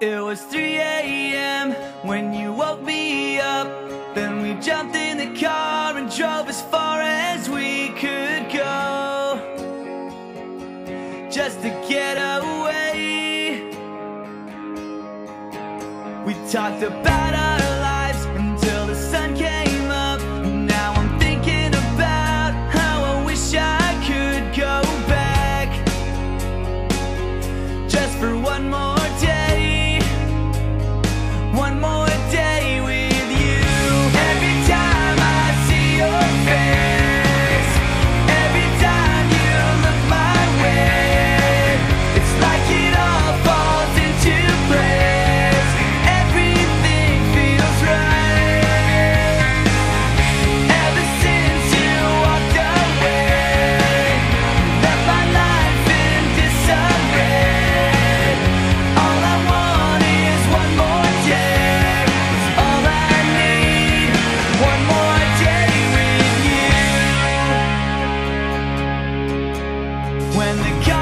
It was 3 a.m. when you woke me up Then we jumped in the car and drove as far as we could go Just to get away We talked about our lives until the sun came the God.